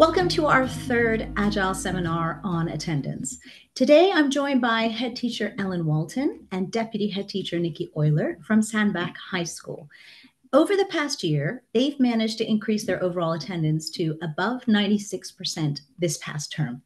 Welcome to our third Agile seminar on attendance. Today I'm joined by head teacher Ellen Walton and deputy head teacher Nicki Oyler from Sandbach High School. Over the past year, they've managed to increase their overall attendance to above 96% this past term.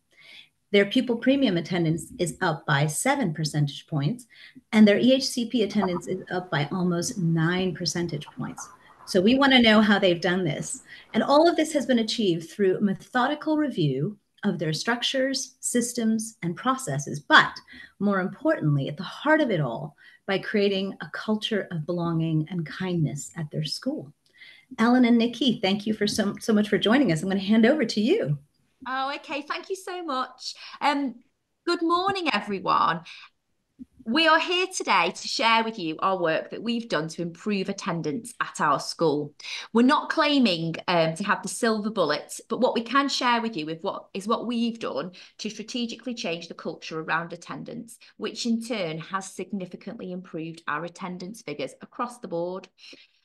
Their pupil premium attendance is up by seven percentage points, and their EHCP attendance is up by almost nine percentage points. So we want to know how they've done this. And all of this has been achieved through methodical review of their structures, systems, and processes. But more importantly, at the heart of it all, by creating a culture of belonging and kindness at their school. Ellen and Nicki, thank you for so, so much for joining us. I'm going to hand over to you. Oh, okay. Thank you so much. Um, good morning, everyone. We are here today to share with you our work that we've done to improve attendance at our school. We're not claiming um, to have the silver bullet, but what we can share with you is what is what we've done to strategically change the culture around attendance, which in turn has significantly improved our attendance figures across the board.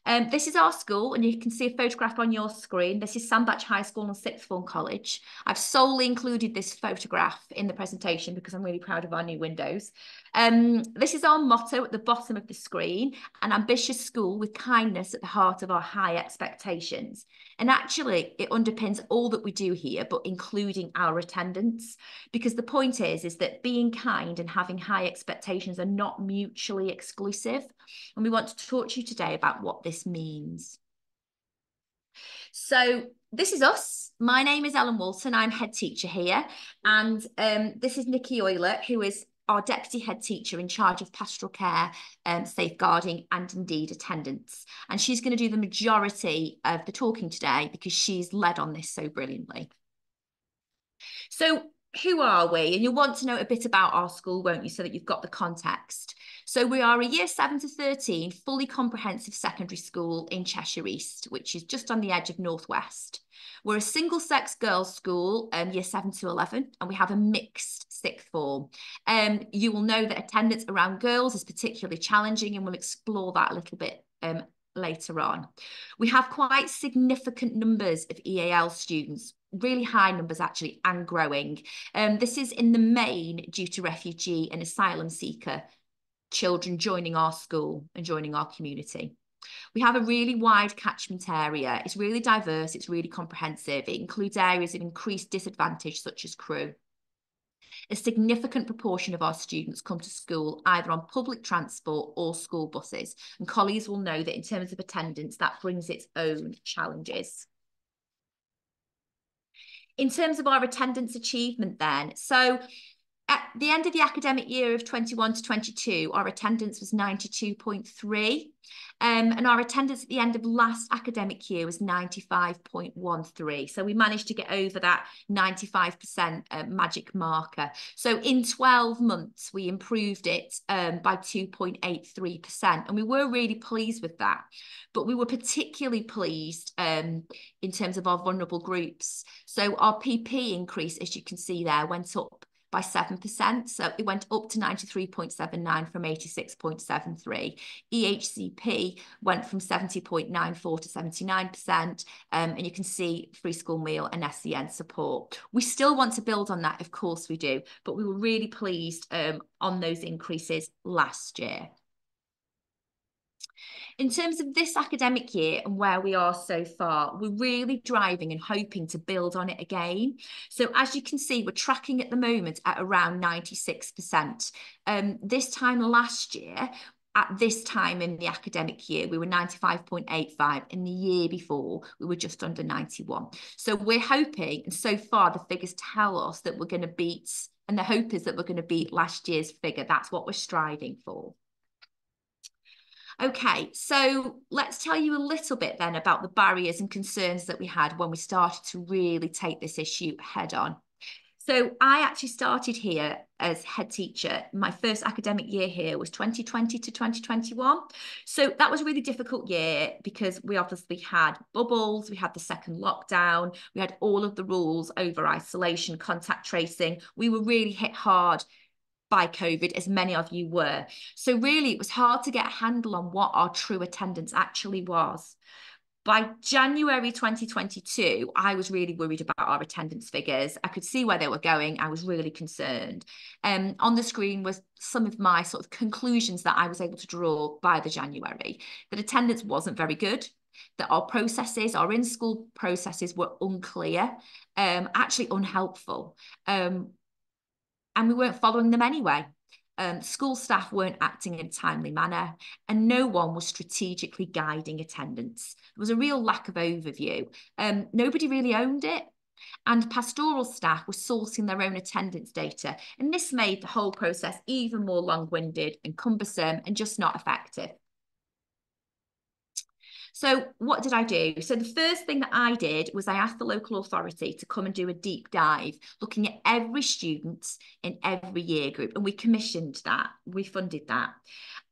Um, this is our school, and you can see a photograph on your screen. This is Sandbach High School and Sixth Form College. I've solely included this photograph in the presentation because I'm really proud of our new windows. Um, this is our motto at the bottom of the screen, an ambitious school with kindness at the heart of our high expectations. And actually, it underpins all that we do here, but including our attendance. Because the point is, is that being kind and having high expectations are not mutually exclusive. And we want to talk to you today about what this means. So this is us. My name is Ellen Walton. I'm head teacher here. And um, this is Nicki Oyler, who is our deputy head teacher in charge of pastoral care, um, safeguarding, and indeed attendance. And she's going to do the majority of the talking today because she's led on this so brilliantly. So, who are we? And you'll want to know a bit about our school, won't you, so that you've got the context. So we are a year 7 to 13 fully comprehensive secondary school in Cheshire East, which is just on the edge of Northwest. We're a single sex girls school, um, year 7 to 11, and we have a mixed sixth form. Um, you will know that attendance around girls is particularly challenging, and we'll explore that a little bit um, later on. We have quite significant numbers of EAL students, really high numbers actually, and growing. Um, this is in the main due to refugee and asylum seeker children joining our school and joining our community. We have a really wide catchment area. It's really diverse, it's really comprehensive. It includes areas of increased disadvantage, such as Crewe. A significant proportion of our students come to school either on public transport or school buses. And colleagues will know that in terms of attendance, that brings its own challenges. In terms of our attendance achievement then, so at the end of the academic year of 21 to 22, our attendance was 92.3. Um, and our attendance at the end of last academic year was 95.13. So we managed to get over that 95% uh, magic marker. So in 12 months, we improved it um, by 2.83%. And we were really pleased with that. But we were particularly pleased um, in terms of our vulnerable groups. So our PP increase, as you can see there, went up by 7%. So it went up to 93.79 from 86.73. EHCP went from 70.94 to 79%. Um, and you can see free school meal and SEN support. We still want to build on that, of course we do, but we were really pleased um, on those increases last year. In terms of this academic year and where we are so far, we're really driving and hoping to build on it again. So as you can see, we're tracking at the moment at around 96%. Um, this time last year, at this time in the academic year, we were 95.85. In the year before, we were just under 91. So we're hoping, and so far the figures tell us that we're going to beat, and the hope is that we're going to beat last year's figure. That's what we're striving for. Okay, so let's tell you a little bit then about the barriers and concerns that we had when we started to really take this issue head on. So I actually started here as head teacher. My first academic year here was 2020 to 2021. So that was a really difficult year because we obviously had bubbles, we had the second lockdown, we had all of the rules over isolation, contact tracing. We were really hit hard by COVID, as many of you were. So, really, it was hard to get a handle on what our true attendance actually was. By January 2022, I was really worried about our attendance figures. I could see where they were going. I was really concerned. Um, on the screen was some of my sort of conclusions that I was able to draw by the January. That attendance wasn't very good that our processes, our in-school processes were unclear, um, actually unhelpful. Um, and we weren't following them anyway. Um, school staff weren't acting in a timely manner, and no one was strategically guiding attendance. There was a real lack of overview. Um, nobody really owned it. And pastoral staff were sourcing their own attendance data. And this made the whole process even more long winded and cumbersome and just not effective. So what did I do? So the first thing that I did was I asked the local authority to come and do a deep dive, looking at every student in every year group. And we commissioned that, we funded that.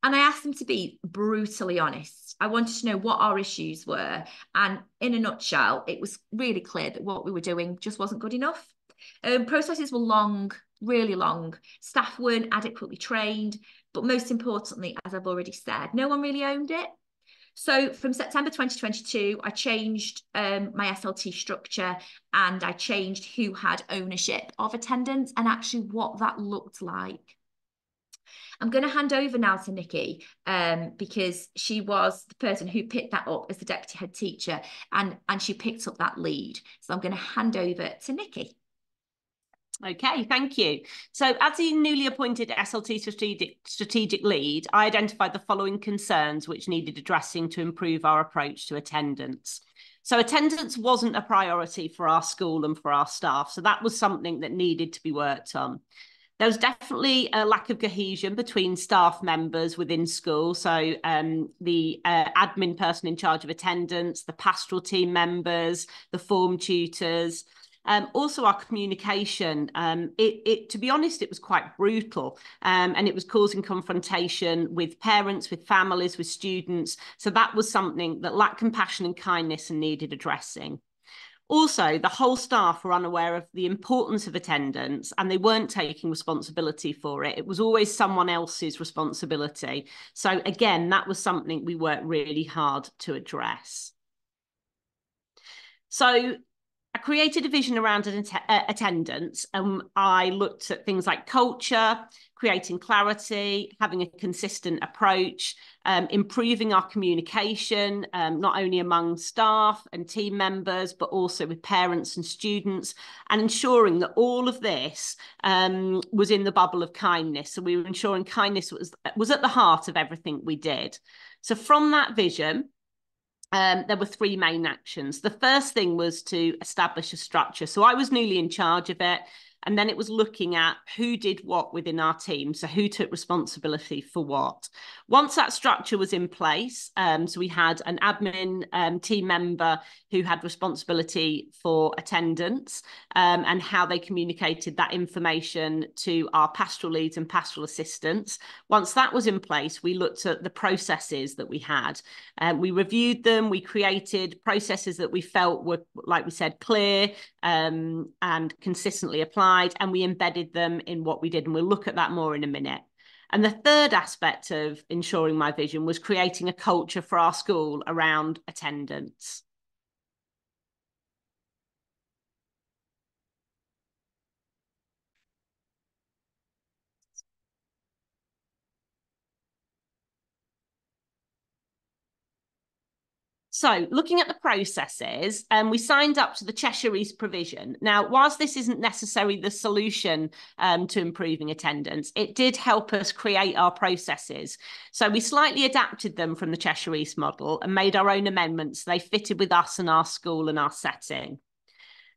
And I asked them to be brutally honest. I wanted to know what our issues were. And in a nutshell, it was really clear that what we were doing just wasn't good enough. Um, processes were long, really long. Staff weren't adequately trained. But most importantly, as I've already said, no one really owned it. So from September 2022, I changed um, my SLT structure and I changed who had ownership of attendance and actually what that looked like. I'm going to hand over now to Nicki um, because she was the person who picked that up as the deputy head teacher and, and she picked up that lead. So I'm going to hand over to Nicki. Okay, thank you. So as the newly appointed SLT strategic, strategic lead, I identified the following concerns which needed addressing to improve our approach to attendance. So attendance wasn't a priority for our school and for our staff. So that was something that needed to be worked on. There was definitely a lack of cohesion between staff members within school. So um, the uh, admin person in charge of attendance, the pastoral team members, the form tutors, um, also, our communication, um, it, it, to be honest, it was quite brutal um, and it was causing confrontation with parents, with families, with students. So that was something that lacked compassion and kindness and needed addressing. Also, the whole staff were unaware of the importance of attendance and they weren't taking responsibility for it. It was always someone else's responsibility. So, again, that was something we worked really hard to address. So, I created a vision around an att uh, attendance and I looked at things like culture, creating clarity, having a consistent approach, um, improving our communication, um, not only among staff and team members, but also with parents and students, and ensuring that all of this um, was in the bubble of kindness. So we were ensuring kindness was, was at the heart of everything we did. So from that vision, um, there were three main actions. The first thing was to establish a structure. So I was newly in charge of it. And then it was looking at who did what within our team. So who took responsibility for what. Once that structure was in place, um, so we had an admin um, team member who had responsibility for attendance um, and how they communicated that information to our pastoral leads and pastoral assistants. Once that was in place, we looked at the processes that we had. Um, we reviewed them, we created processes that we felt were, like we said, clear um, and consistently applied and we embedded them in what we did. And we'll look at that more in a minute. And the third aspect of ensuring my vision was creating a culture for our school around attendance. So looking at the processes, um, we signed up to the Cheshire East provision. Now, whilst this isn't necessarily the solution um, to improving attendance, it did help us create our processes. So we slightly adapted them from the Cheshire East model and made our own amendments. They fitted with us and our school and our setting.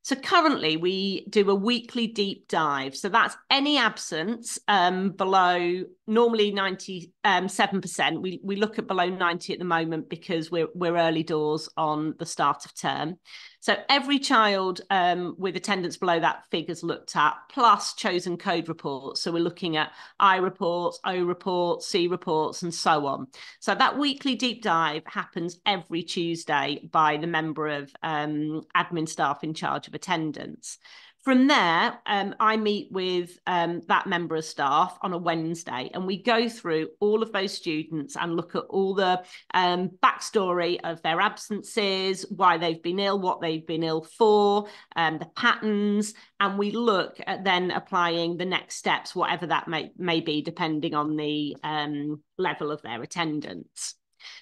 So currently we do a weekly deep dive. So that's any absence um, below normally 97%. Um, we, we look at below 90 at the moment because we're, we're early doors on the start of term. So every child um, with attendance below that figure's looked at, plus chosen code reports. So we're looking at I reports, O reports, C reports, and so on. So that weekly deep dive happens every Tuesday by the member of um, admin staff in charge of attendance. From there, um, I meet with um, that member of staff on a Wednesday, and we go through all of those students and look at all the um, backstory of their absences, why they've been ill, what they've been ill for, um, the patterns, and we look at then applying the next steps, whatever that may, may be, depending on the um, level of their attendance.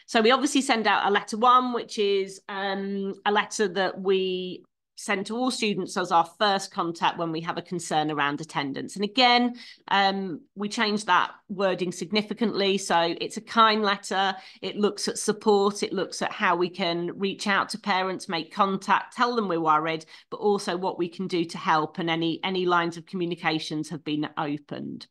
So we obviously send out a letter one, which is um, a letter that we send to all students as our first contact when we have a concern around attendance. And again, um, we changed that wording significantly. So it's a kind letter. It looks at support. It looks at how we can reach out to parents, make contact, tell them we're worried, but also what we can do to help. And any any lines of communications have been opened.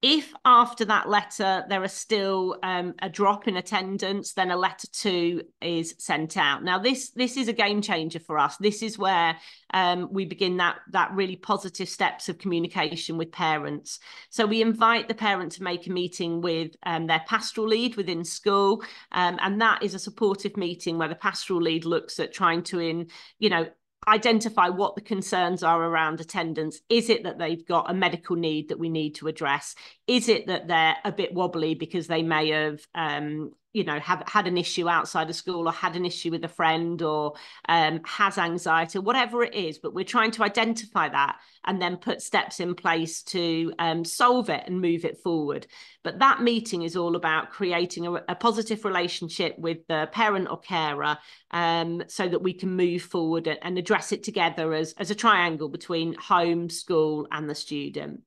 If after that letter there are still um, a drop in attendance, then a letter two is sent out. Now this this is a game changer for us. This is where um, we begin that that really positive steps of communication with parents. So we invite the parent to make a meeting with um, their pastoral lead within school, um, and that is a supportive meeting where the pastoral lead looks at trying to in you know identify what the concerns are around attendance. Is it that they've got a medical need that we need to address? Is it that they're a bit wobbly because they may have um, you know have had an issue outside of school or had an issue with a friend or um, has anxiety or whatever it is but we're trying to identify that and then put steps in place to um, solve it and move it forward. But that meeting is all about creating a, a positive relationship with the parent or carer um, so that we can move forward and, address it together as, as a triangle between home school and the student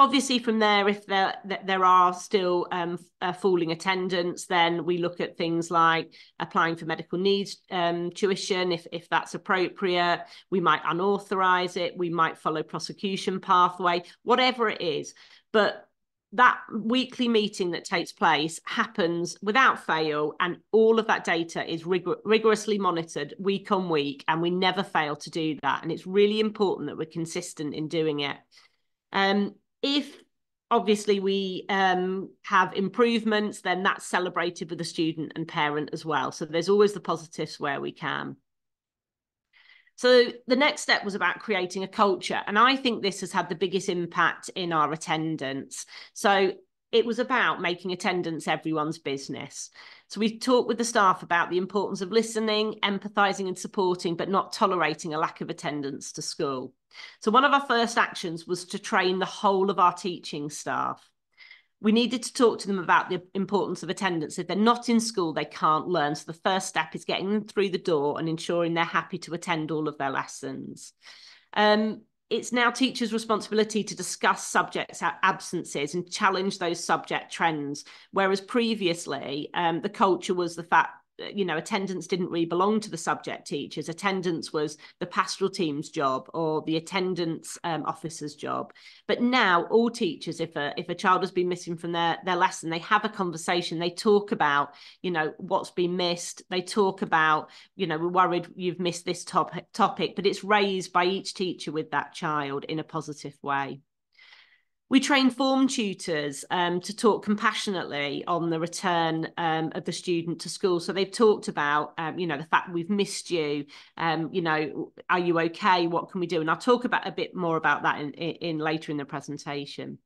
Obviously, from there, if there there are still um, uh, falling attendance, then we look at things like applying for medical needs um, tuition, if if that's appropriate. We might unauthorise it. We might follow prosecution pathway, whatever it is. But that weekly meeting that takes place happens without fail and all of that data is rig- rigorously monitored week on week and we never fail to do that and it's really important that we're consistent in doing it um, if obviously we um, have improvements, then that's celebrated with the student and parent as well. So there's always the positives where we can. So the next step was about creating a culture. And I think this has had the biggest impact in our attendance. So it was about making attendance everyone's business. So we talked with the staff about the importance of listening, empathizing and supporting, but not tolerating a lack of attendance to school. So one of our first actions was to train the whole of our teaching staff. We needed to talk to them about the importance of attendance. If they're not in school, they can't learn. So the first step is getting them through the door and ensuring they're happy to attend all of their lessons. Um, it's now teachers' responsibility to discuss subjects absences and challenge those subject trends. Whereas previously, um, the culture was the fact you know attendance didn't really belong to the subject teachers. Attendance was the pastoral team's job or the attendance um, officer's job. But now all teachers if a if a child has been missing from their their lesson they have a conversation. They talk about you know what's been missed. They talk about you know we're worried you've missed this topic topic but it's raised by each teacher with that child in a positive way we train form tutors um, to talk compassionately on the return um, of the student to school. So they've talked about, um, you know, the fact we've missed you. Um, you know, are you okay? What can we do? And I'll talk about a bit more about that in, in later in the presentation.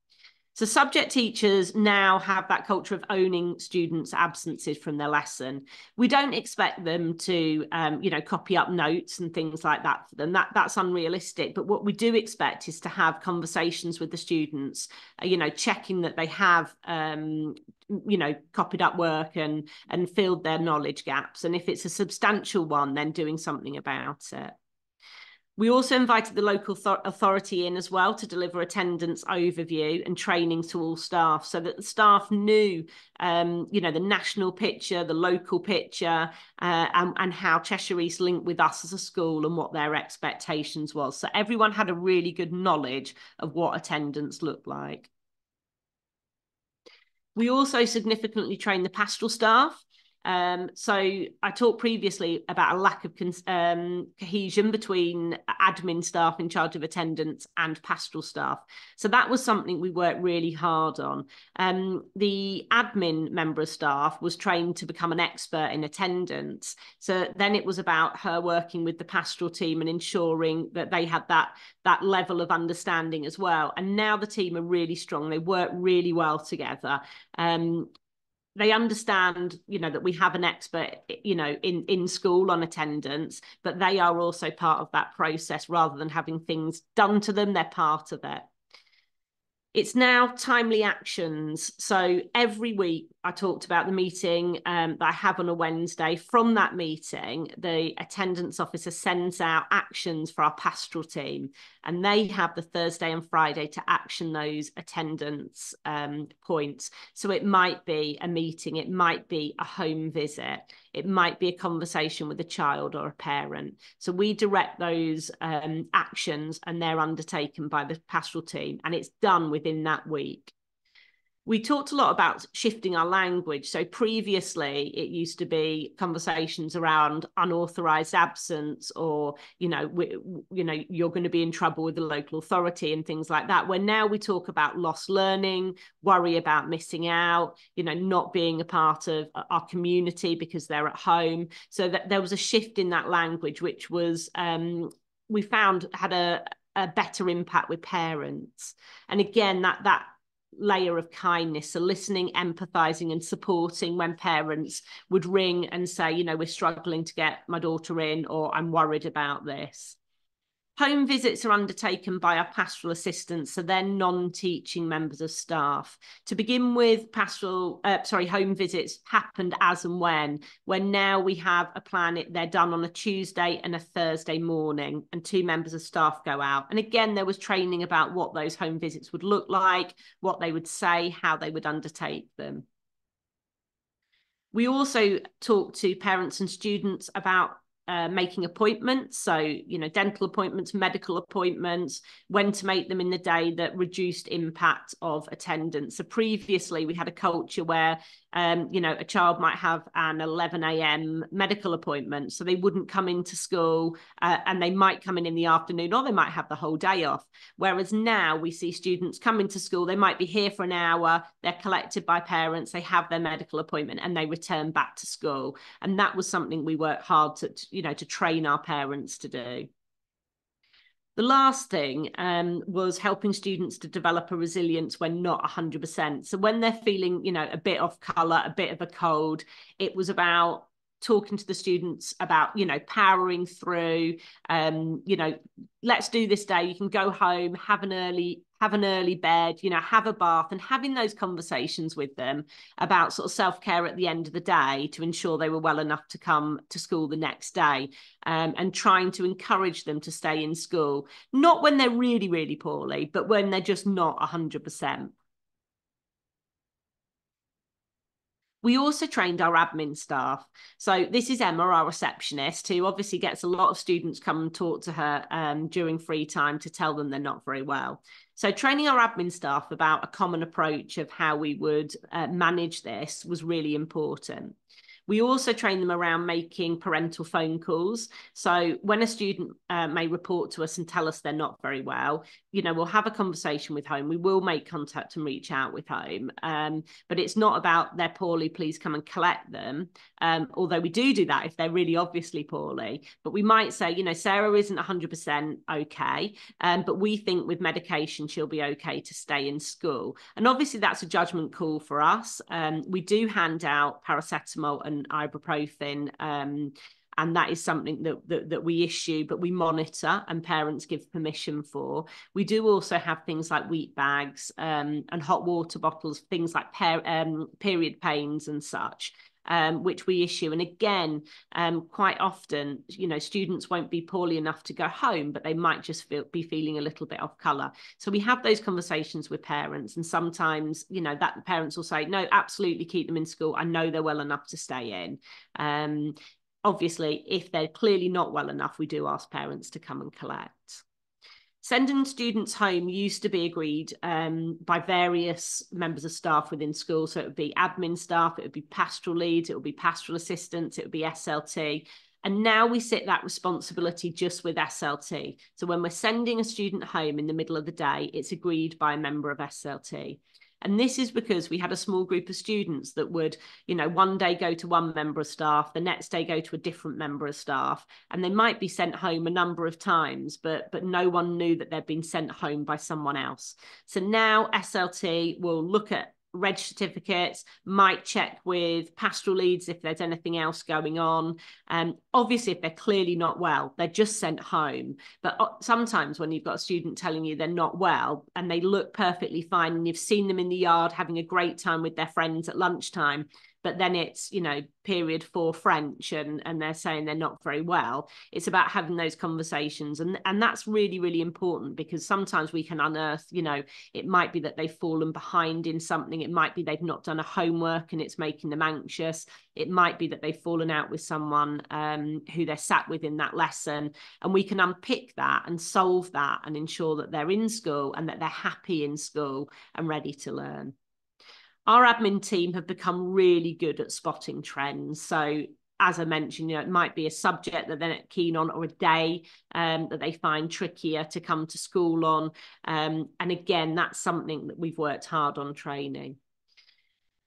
So subject teachers now have that culture of owning students' absences from their lesson. We don't expect them to, um, you know, copy up notes and things like that for them. That that's unrealistic. But what we do expect is to have conversations with the students, uh, you know, checking that they have, um, you know, copied up work and and filled their knowledge gaps. And if it's a substantial one, then doing something about it. We also invited the local authority in as well to deliver attendance overview and training to all staff so that the staff knew, um, you know, the national picture, the local picture, uh, and, and how Cheshire East linked with us as a school and what their expectations was. So everyone had a really good knowledge of what attendance looked like. We also significantly trained the pastoral staff Um, so I talked previously about a lack of um, cohesion between admin staff in charge of attendance and pastoral staff. So that was something we worked really hard on. Um, the admin member of staff was trained to become an expert in attendance. So then it was about her working with the pastoral team and ensuring that they had that that level of understanding as well. And now the team are really strong. They work really well together. Um, they understand you know that we have an expert you know in in school on attendance but they are also part of that process rather than having things done to them they're part of it it's now timely actions. So every week I talked about the meeting um, that I have on a Wednesday. From that meeting, the attendance officer sends out actions for our pastoral team, and they have the Thursday and Friday to action those attendance um, points. So it might be a meeting, it might be a home visit, it might be a conversation with a child or a parent. So we direct those um, actions and they're undertaken by the pastoral team and it's done within that week we talked a lot about shifting our language. So previously, it used to be conversations around unauthorized absence, or you know, we, you know, you're going to be in trouble with the local authority and things like that. Where now we talk about lost learning, worry about missing out, you know, not being a part of our community because they're at home. So that there was a shift in that language, which was um, we found had a a better impact with parents. And again, that that layer of kindness so listening empathizing and supporting when parents would ring and say you know we're struggling to get my daughter in or i'm worried about this Home visits are undertaken by our pastoral assistants, so they're non-teaching members of staff. To begin with, pastoral, uh, sorry, home visits happened as and when. When now we have a plan, they're done on a Tuesday and a Thursday morning, and two members of staff go out. And again, there was training about what those home visits would look like, what they would say, how they would undertake them. We also talk to parents and students about uh, making appointments. So, you know, dental appointments, medical appointments, when to make them in the day that reduced impact of attendance. So previously we had a culture where um, you know, a child might have an 11 a.m. medical appointment, so they wouldn't come into school uh, and they might come in in the afternoon or they might have the whole day off. Whereas now we see students come into school, they might be here for an hour, they're collected by parents, they have their medical appointment and they return back to school. And that was something we worked hard to, you know, to train our parents to do. The last thing um, was helping students to develop a resilience when not 100%. So when they're feeling, you know, a bit off colour, a bit of a cold, it was about talking to the students about you know powering through um you know let's do this day you can go home have an early have an early bed you know have a bath and having those conversations with them about sort of self-care at the end of the day to ensure they were well enough to come to school the next day um, and trying to encourage them to stay in school not when they're really really poorly but when they're just not 100% We also trained our admin staff. So this is Emma, our receptionist, who obviously gets a lot of students come and talk to her um, during free time to tell them they're not very well. So training our admin staff about a common approach of how we would uh, manage this was really important. We also train them around making parental phone calls. So when a student uh, may report to us and tell us they're not very well, you know, we'll have a conversation with home. We will make contact and reach out with home. Um, but it's not about they're poorly, please come and collect them. Um, although we do do that if they're really obviously poorly. But we might say, you know, Sarah isn't 100% okay, um, but we think with medication she'll be okay to stay in school. And obviously that's a judgment call for us. Um, we do hand out paracetamol and ibuprofen. And that is something that, that, that we issue, but we monitor and parents give permission for. We do also have things like wheat bags um, and hot water bottles, things like per, um, period pains and such um, which we issue. And again, um, quite often, you know, students won't be poorly enough to go home, but they might just feel, be feeling a little bit off colour. So we have those conversations with parents, and sometimes, you know, that parents will say, "No, absolutely, keep them in school. I know they're well enough to stay in." Um, obviously, if they're clearly not well enough, we do ask parents to come and collect. Sending students home used to be agreed um, by various members of staff within school. So it would be admin staff, it would be pastoral leads, it would be pastoral assistants, it would be SLT. And now we sit that responsibility just with SLT. So when we're sending a student home in the middle of the day, it's agreed by a member of SLT. And this is because we had a small group of students that would, you know, one day go to one member of staff, the next day go to a different member of staff, and they might be sent home a number of times, but but no one knew that they'd been sent home by someone else. So now SLT will look at reg certificates, might check with pastoral leads if there's anything else going on. Um, obviously, if they're clearly not well, they're just sent home. But uh, sometimes when you've got a student telling you they're not well and they look perfectly fine and you've seen them in the yard having a great time with their friends at lunchtime, but then it's you know period four french and and they're saying they're not very well. It's about having those conversations and and that's really really important because sometimes we can unearth you know it might be that they've fallen behind in something it might be they've not done a homework and it's making them anxious it might be that they've fallen out with someone um, who they're sat with in that lesson and we can unpick that and solve that and ensure that they're in school and that they're happy in school and ready to learn our admin team have become really good at spotting trends. So as I mentioned, you know, it might be a subject that they're keen on or a day um, that they find trickier to come to school on. Um, and again, that's something that we've worked hard on training.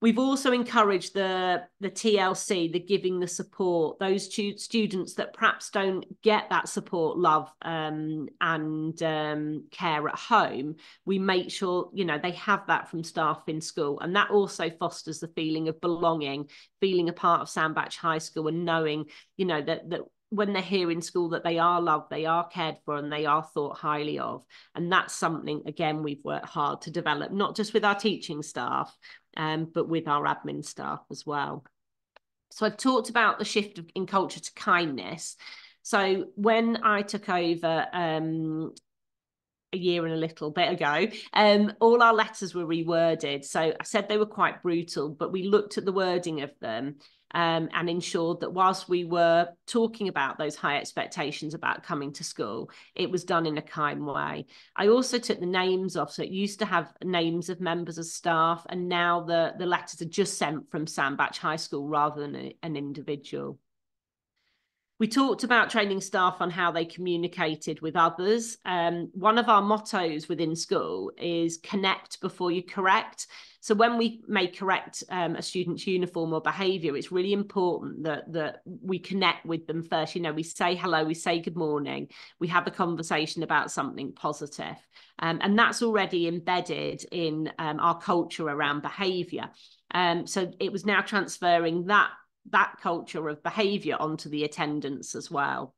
We've also encouraged the, the TLC, the giving the support, those stu students that perhaps don't get that support, love um, and um, care at home. We make sure, you know, they have that from staff in school. And that also fosters the feeling of belonging, feeling a part of Sandbach High School and knowing, you know, that, that when they're here in school that they are loved, they are cared for, and they are thought highly of. And that's something, again, we've worked hard to develop, not just with our teaching staff, um, but with our admin staff as well. So I've talked about the shift in culture to kindness. So when I took over um, a year and a little bit ago, um, all our letters were reworded. So I said they were quite brutal, but we looked at the wording of them um, and ensured that whilst we were talking about those high expectations about coming to school, it was done in a kind way. I also took the names off. So it used to have names of members of staff, and now the, the letters are just sent from Sandbach High School rather than a, an individual. We talked about training staff on how they communicated with others. Um, one of our mottos within school is connect before you correct. So when we may correct um, a student's uniform or behaviour, it's really important that that we connect with them first. You know, we say hello, we say good morning, we have a conversation about something positive. Um, and that's already embedded in um, our culture around behaviour. Um, so it was now transferring that that culture of behaviour onto the attendance as well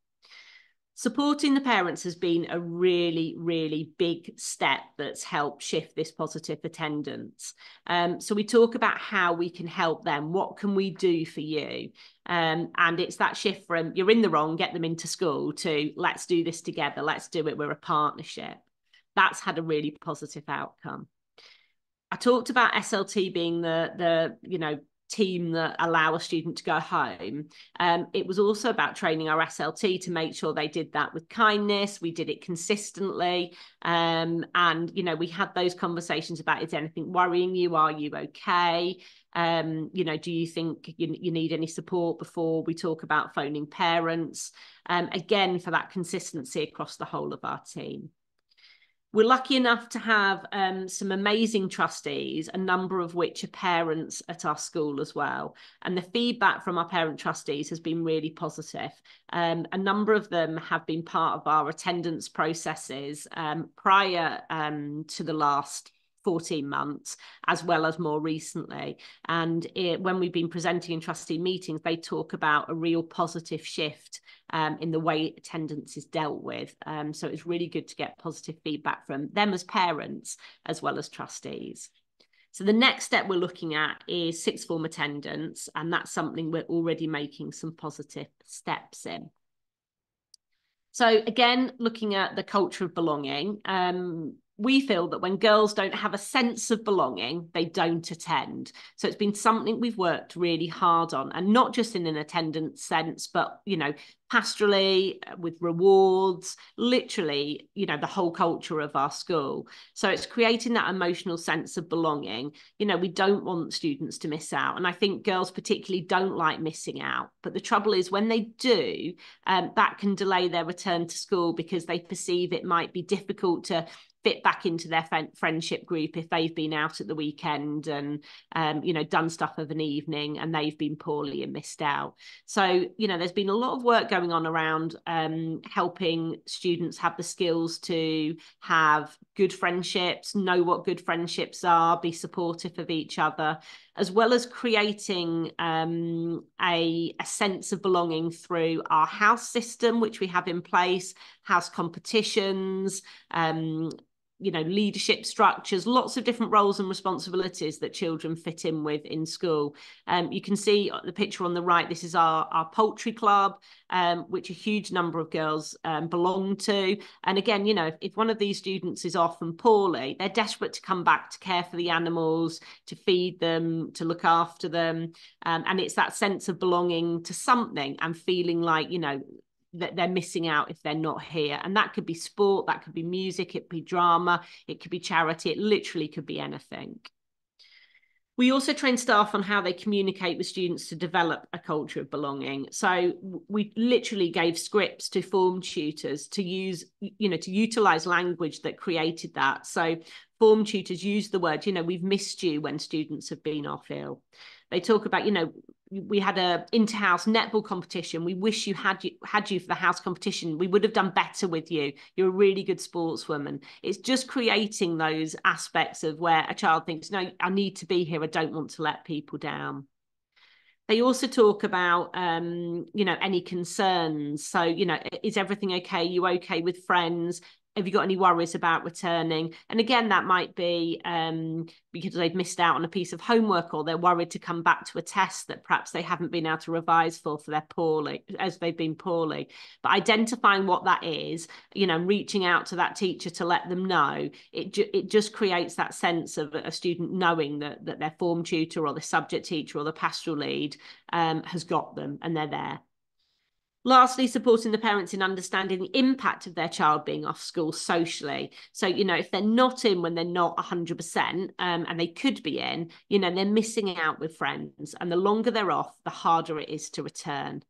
supporting the parents has been a really, really big step that's helped shift this positive attendance. Um, so we talk about how we can help them. What can we do for you? Um, and it's that shift from you're in the wrong, get them into school to let's do this together. Let's do it. We're a partnership. That's had a really positive outcome. I talked about SLT being the the you know team that allow a student to go home. Um, it was also about training our SLT to make sure they did that with kindness. We did it consistently. Um, and, you know, we had those conversations about is anything worrying you? Are you okay? Um, you know, do you think you, you need any support before we talk about phoning parents? Um, again, for that consistency across the whole of our team. We're lucky enough to have um, some amazing trustees, a number of which are parents at our school as well. And the feedback from our parent trustees has been really positive. Um, a number of them have been part of our attendance processes um, prior um, to the last 14 months, as well as more recently. And it, when we've been presenting in trustee meetings, they talk about a real positive shift um, in the way attendance is dealt with. Um, so it's really good to get positive feedback from them as parents, as well as trustees. So the next step we're looking at is sixth form attendance, and that's something we're already making some positive steps in. So again, looking at the culture of belonging, um, we feel that when girls don't have a sense of belonging, they don't attend. So it's been something we've worked really hard on, and not just in an attendance sense, but you know, pastorally uh, with rewards, literally, you know, the whole culture of our school. So it's creating that emotional sense of belonging. You know, we don't want students to miss out, and I think girls particularly don't like missing out. But the trouble is, when they do, um, that can delay their return to school because they perceive it might be difficult to fit back into their friendship group if they've been out at the weekend and um, you know done stuff of an evening and they've been poorly and missed out. So you know there's been a lot of work going on around um, helping students have the skills to have good friendships know what good friendships are be supportive of each other as well as creating um, a, a sense of belonging through our house system, which we have in place, house competitions, um, you know leadership structures lots of different roles and responsibilities that children fit in with in school. Um, you can see the picture on the right this is our our poultry club um, which a huge number of girls um, belong to. And again you know if, if, one of these students is off and poorly they're desperate to come back to care for the animals to feed them to look after them. Um, and it's that sense of belonging to something and feeling like you know that they're missing out if they're not here. And that could be sport, that could be music, it could be drama, it could be charity, it literally could be anything. We also train staff on how they communicate with students to develop a culture of belonging. So we literally gave scripts to form tutors to use, you know, to utilize language that created that. So form tutors use the word, you know, we've missed you when students have been off ill. They talk about, you know, we had a inter-house netball competition. We wish you had you had you for the house competition. We would have done better with you. You're a really good sportswoman. It's just creating those aspects of where a child thinks, no, I need to be here. I don't want to let people down. They also talk about, um, you know, any concerns. So, you know, is everything okay? You okay with friends? Have you got any worries about returning? And again, that might be um, because they've missed out on a piece of homework or they're worried to come back to a test that perhaps they haven't been able to revise for for their poorly as they've been poorly. But identifying what that is, you know, reaching out to that teacher to let them know, it ju- it just creates that sense of a student knowing that that their form tutor or the subject teacher or the pastoral lead um, has got them and they're there. Lastly, supporting the parents in understanding the impact of their child being off school socially. So, you know, if they're not in when they're not 100% um, and they could be in, you know, they're missing out with friends. And the longer they're off, the harder it is to return.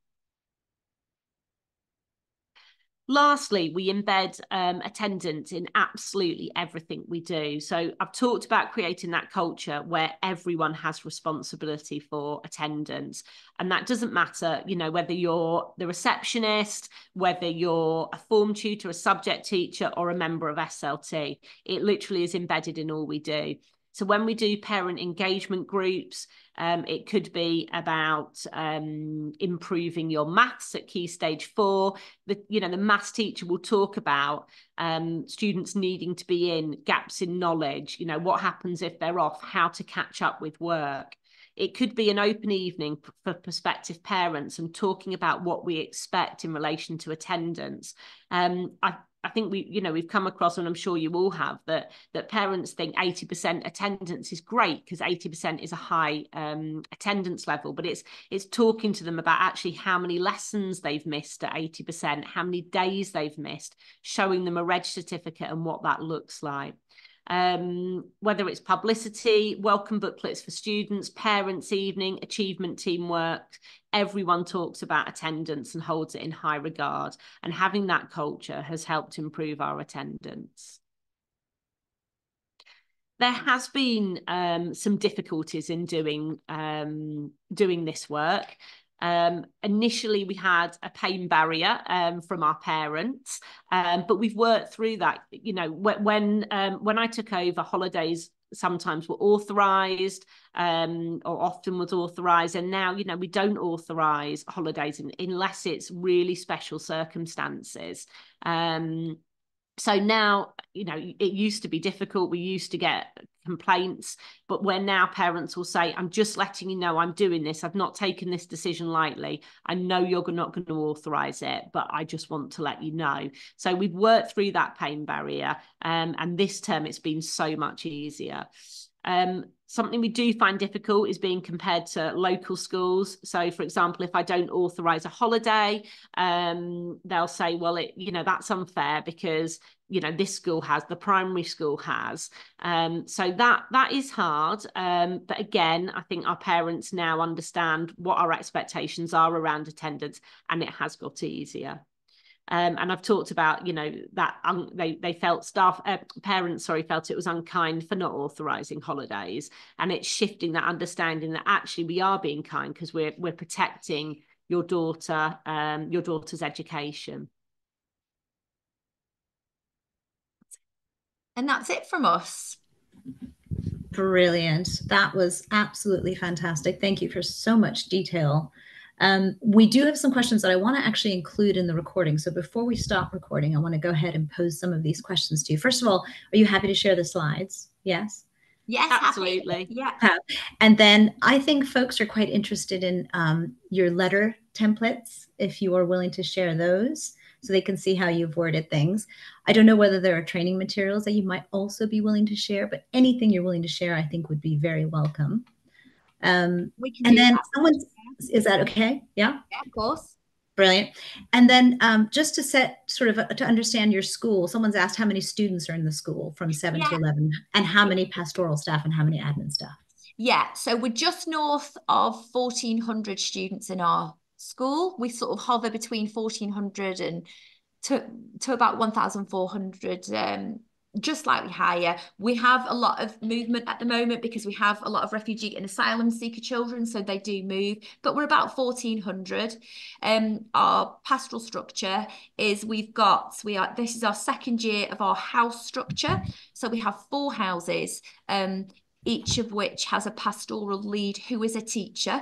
Lastly, we embed um, attendance in absolutely everything we do. So I've talked about creating that culture where everyone has responsibility for attendance. And that doesn't matter, you know, whether you're the receptionist, whether you're a form tutor, a subject teacher, or a member of SLT. It literally is embedded in all we do. So when we do parent engagement groups, um, it could be about um, improving your maths at key stage four. The you know the maths teacher will talk about um, students needing to be in gaps in knowledge. You know what happens if they're off, how to catch up with work. It could be an open evening for prospective parents and talking about what we expect in relation to attendance. Um, I I think we, you know, we've come across, and I'm sure you all have, that that parents think 80% attendance is great because 80% is a high um, attendance level, but it's it's talking to them about actually how many lessons they've missed at 80%, how many days they've missed, showing them a reg certificate and what that looks like um, whether it's publicity, welcome booklets for students, parents' evening, achievement teamwork. Everyone talks about attendance and holds it in high regard. And having that culture has helped improve our attendance. There has been um, some difficulties in doing um, doing this work. Um, initially, we had a pain barrier um, from our parents, um, but we've worked through that. You know, when um, when I took over, holidays sometimes were authorized um, or often was authorized and now you know we don't authorize holidays in, unless it's really special circumstances um, so now you know it used to be difficult. We used to get complaints but where now parents will say i'm just letting you know i'm doing this. I've not taken this decision lightly. I know you're not going to authorize it but i just want to let you know. So we've worked through that pain barrier um, and this term it's been so much easier um, something we do find difficult is being compared to local schools. So, for example, if I don't authorise a holiday, um, they'll say, well, it, you know, that's unfair because you know this school has the primary school has. Um, so that that is hard. Um, but again i think our parents now understand what our expectations are around attendance and it has got easier um, and I've talked about, you know, that they they felt staff uh, parents, sorry, felt it was unkind for not authorising holidays, and it's shifting that understanding that actually we are being kind because we're we're protecting your daughter, um, your daughter's education. And that's it from us. Brilliant. That was absolutely fantastic. Thank you for so much detail. Um, we do have some questions that I want to actually include in the recording. So before we stop recording, I want to go ahead and pose some of these questions to you. First of all, are you happy to share the slides? Yes? Yes, absolutely. Yeah. And then I think folks are quite interested in um, your letter templates, if you are willing to share those so they can see how you've worded things. I don't know whether there are training materials that you might also be willing to share, but anything you're willing to share, I think would be very welcome. Um, we can and then that. someone is that okay? Yeah. Yeah, of course. Brilliant. And then um, just to set sort of a, to understand your school, someone's asked how many students are in the school from seven yeah. to 11 and how many pastoral staff and how many admin staff? Yeah, so we're just north of 1,400 students in our school. We sort of hover between 1,400 and to, to about 1,400 um, just slightly higher. We have a lot of movement at the moment because we have a lot of refugee and asylum seeker children, so they do move, but we're about 1400. Um, our pastoral structure is we've got, we are, this is our second year of our house structure. So we have four houses. Um, each of which has a pastoral lead who is a teacher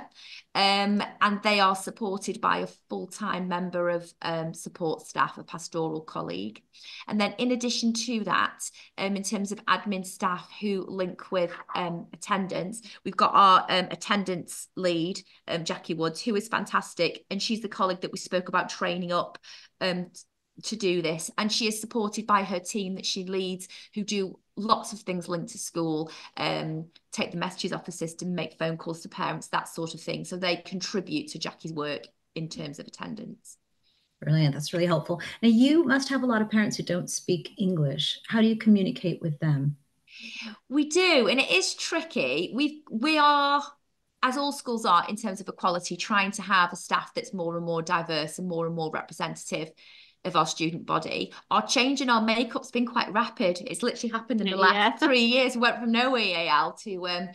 um, and they are supported by a full-time member of um, support staff, a pastoral colleague. And then in addition to that, um, in terms of admin staff who link with um, attendance, we've got our um, attendance lead, um, Jackie Woods, who is fantastic. And she's the colleague that we spoke about training up um, to do this and she is supported by her team that she leads who do lots of things linked to school um take the messages off the system make phone calls to parents that sort of thing. So they contribute to Jackie's work in terms of attendance. Brilliant. That's really helpful. Now you must have a lot of parents who don't speak English. How do you communicate with them? We do and it is tricky. We we are as all schools are in terms of equality trying to have a staff that's more and more diverse and more and more representative of our student body. Our change in our makeup's been quite rapid. It's literally happened in the last yeah. three years. We went from no EAL to um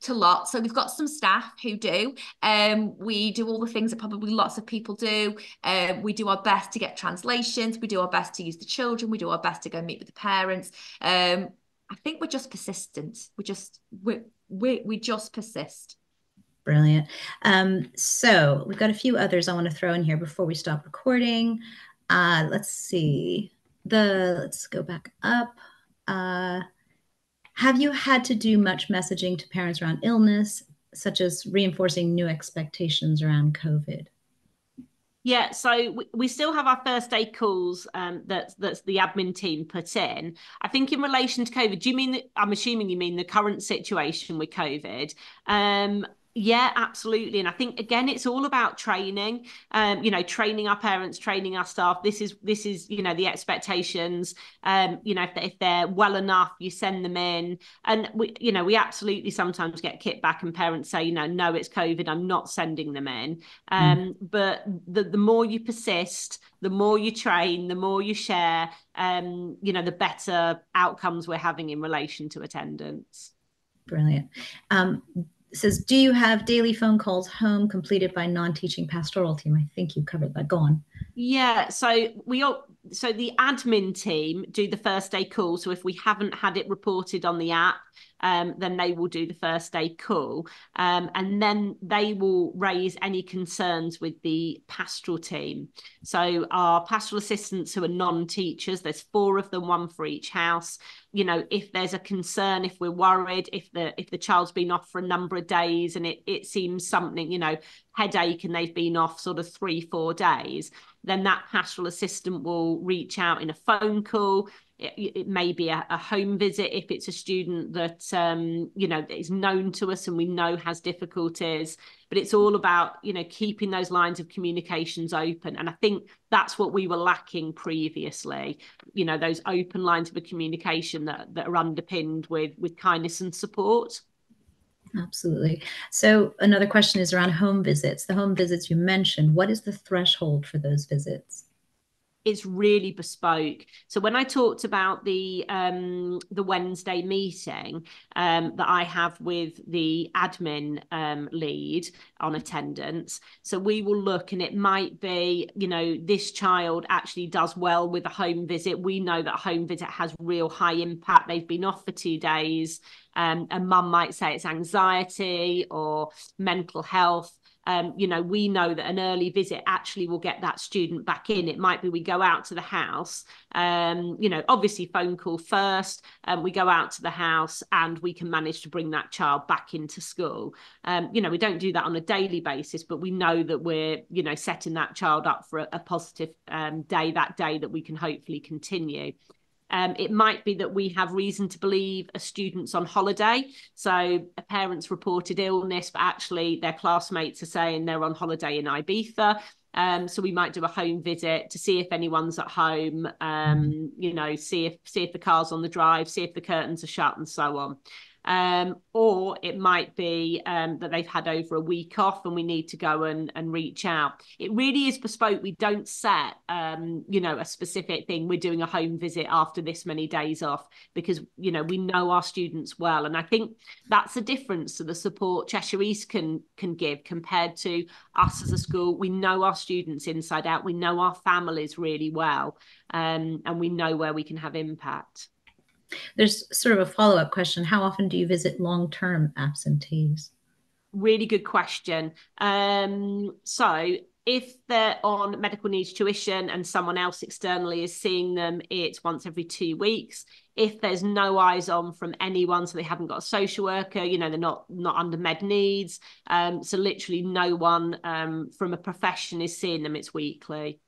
to lots. So we've got some staff who do. Um, we do all the things that probably lots of people do. Uh, we do our best to get translations. We do our best to use the children. We do our best to go meet with the parents. Um, I think we're just persistent. We just we we we just persist. Brilliant. Um, so we've got a few others I want to throw in here before we stop recording. Uh, let's see. The let's go back up. Uh, have you had to do much messaging to parents around illness, such as reinforcing new expectations around COVID? Yeah, so we, we still have our first aid calls um, that that's the admin team put in. I think in relation to COVID, do you mean? I'm assuming you mean the current situation with COVID. Um, yeah, absolutely. And I think again, it's all about training. Um, you know, training our parents, training our staff. This is this is you know the expectations. Um, you know, if, if they're well enough, you send them in. And we, you know, we absolutely sometimes get kicked back, and parents say, you know, no, it's COVID. I'm not sending them in. Hmm. Um, mm. But the the more you persist, the more you train, the more you share. Um, you know, the better outcomes we're having in relation to attendance. Brilliant. Um, says, do you have daily phone calls home completed by non-teaching pastoral team? I think you covered that. Go on. Yeah, so we all so the admin team do the first day call. So if we haven't had it reported on the app, um, then they will do the first day call. Um, and then they will raise any concerns with the pastoral team. So our pastoral assistants who are non-teachers, there's four of them, one for each house. You know, if there's a concern, if we're worried, if the if the child's been off for a number of days and it it seems something, you know, headache and they've been off sort of three, four days, then that pastoral assistant will reach out in a phone call. It, it may be a, a, home visit if it's a student that um, you know is known to us and we know has difficulties but it's all about you know keeping those lines of communications open. And i think that's what we were lacking previously you know those open lines of communication that, that are underpinned with with kindness and support absolutely. So another question is around home visits. The home visits you mentioned what is the threshold for those visits it's really bespoke. So when I talked about the um, the Wednesday meeting um, that I have with the admin um, lead on attendance, so we will look and it might be, you know, this child actually does well with a home visit. We know that home visit has real high impact. They've been off for two days. Um, and mum might say it's anxiety or mental health um, you know, we know that an early visit actually will get that student back in. It might be we go out to the house, um, you know, obviously phone call first, and um, we go out to the house and we can manage to bring that child back into school. Um, you know, we don't do that on a daily basis, but we know that we're, you know, setting that child up for a, a positive um, day that day that we can hopefully continue. Um, it might be that we have reason to believe a student's on holiday. So a parent's reported illness, but actually their classmates are saying they're on holiday in Ibiza. Um, so we might do a home visit to see if anyone's at home, um, you know, see if see if the car's on the drive, see if the curtains are shut, and so on um, or it might be um, that they've had over a week off and we need to go and, and reach out. It really is bespoke. We don't set, um, you know, a specific thing. We're doing a home visit after this many days off because, you know, we know our students well. And I think that's the difference to the support Cheshire East can, can give compared to us as a school. We know our students inside out. We know our families really well. Um, and we know where we can have impact. There's sort of a follow up question. How often do you visit long term absentees? Really good question. Um, so, if they're on medical needs tuition and someone else externally is seeing them, it's once every two weeks. If there's no eyes on from anyone, so they haven't got a social worker, you know, they're not not under med needs. Um, so literally no one um, from a profession is seeing them, it's weekly.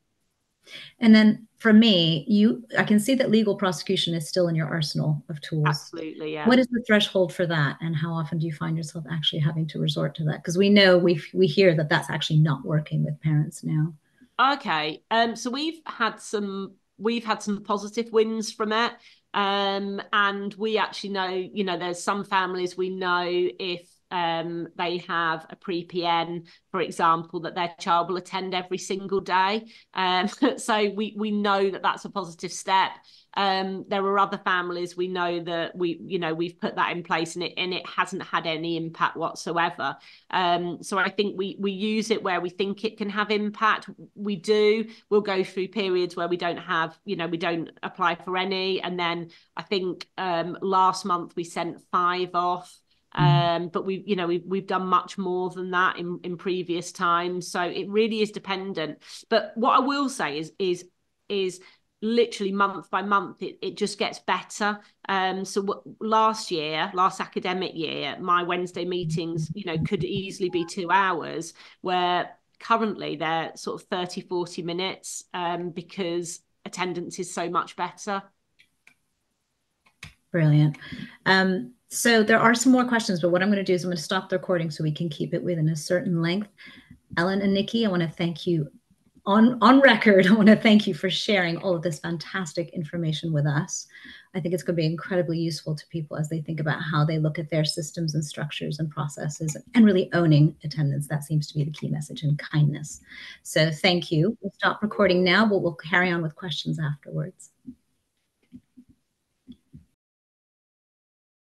And then for me, you I can see that legal prosecution is still in your arsenal of tools. Absolutely, yeah. What is the threshold for that, and how often do you find yourself actually having to resort to that? Because we know we we hear that that's actually not working with parents now. Okay, um, so we've had some we've had some positive wins from it. Um, and we actually know, you know, there's some families we know if um, they have a pre-PN, for example, that their child will attend every single day. Um, so we we know that that's a positive step. Um, there are other families we know that we you know we've put that in place and it and it hasn't had any impact whatsoever. Um, so I think we we use it where we think it can have impact. We do. We'll go through periods where we don't have you know we don't apply for any, and then I think um, last month we sent five off. Mm. Um, but we, you know, we've we've done much more than that in in previous times. So it really is dependent. But what I will say is is is literally month by month it, it just gets better um so w- last year last academic year my wednesday meetings you know could easily be two hours where currently they're sort of 30 40 minutes um because attendance is so much better brilliant um so there are some more questions, but what I'm going to do is I'm going to stop the recording so we can keep it within a certain length. Ellen and Nicki, I want to thank you on, on record. I want to thank you for sharing all of this fantastic information with us. I think it's going to be incredibly useful to people as they think about how they look at their systems and structures and processes and really owning attendance. That seems to be the key message and kindness. So thank you. We'll stop recording now, but we'll carry on with questions afterwards.